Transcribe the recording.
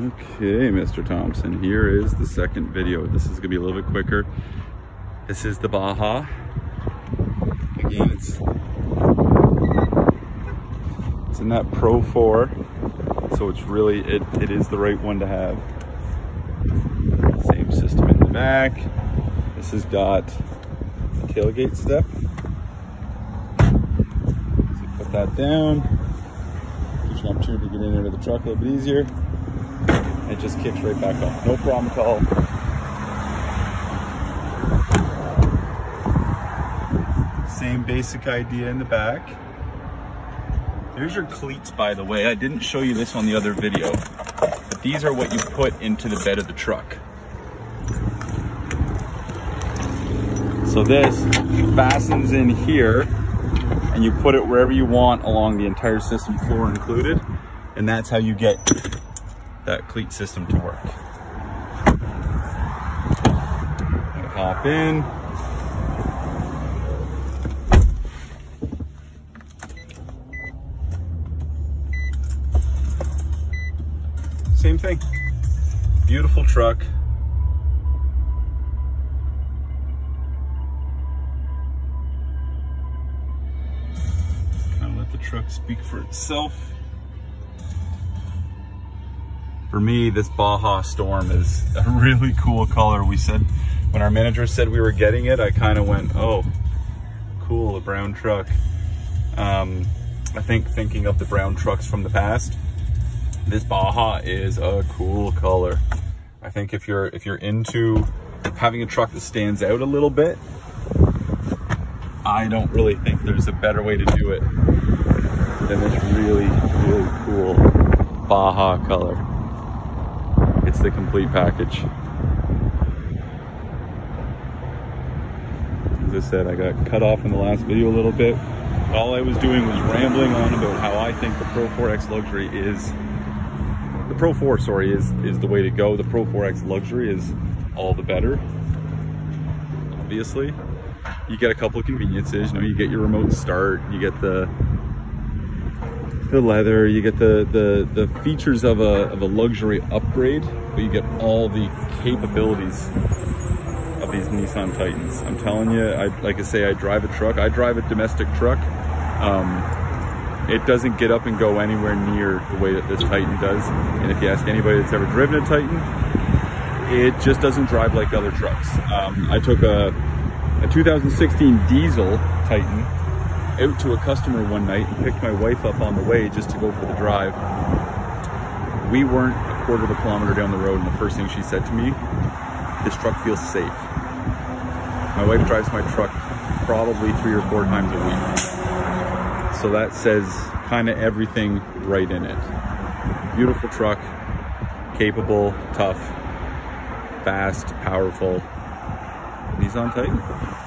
Okay, Mr. Thompson, here is the second video. This is gonna be a little bit quicker. This is the Baja. Again, it's, it's in that Pro 4, so it's really, it, it is the right one to have. Same system in the back. This has got tailgate step. So put that down. Gives you an opportunity to get in and out the truck a little bit easier it just kicks right back up. No problem at all. Same basic idea in the back. There's your cleats, by the way. I didn't show you this on the other video, but these are what you put into the bed of the truck. So this fastens in here and you put it wherever you want along the entire system floor included. And that's how you get that cleat system to work. Hop in. Same thing. Beautiful truck. Kind of let the truck speak for itself for me, this Baja Storm is a really cool color. We said, when our manager said we were getting it, I kind of went, oh, cool, a brown truck. Um, I think thinking of the brown trucks from the past, this Baja is a cool color. I think if you're if you're into having a truck that stands out a little bit, I don't really think there's a better way to do it than this really, really cool Baja color. It's the complete package. As I said, I got cut off in the last video a little bit. All I was doing was rambling on about how I think the Pro 4X Luxury is, the Pro 4, sorry, is, is the way to go. The Pro 4X Luxury is all the better, obviously. You get a couple of conveniences, you know, you get your remote start, you get the the leather, you get the, the, the features of a, of a luxury upgrade, but you get all the capabilities of these Nissan Titans. I'm telling you, I, like I say, I drive a truck. I drive a domestic truck. Um, it doesn't get up and go anywhere near the way that this Titan does. And if you ask anybody that's ever driven a Titan, it just doesn't drive like other trucks. Um, I took a, a 2016 diesel Titan out to a customer one night and picked my wife up on the way just to go for the drive. We weren't a quarter of a kilometer down the road and the first thing she said to me, this truck feels safe. My wife drives my truck probably three or four times a week. So that says kind of everything right in it. Beautiful truck, capable, tough, fast, powerful. Nissan Titan.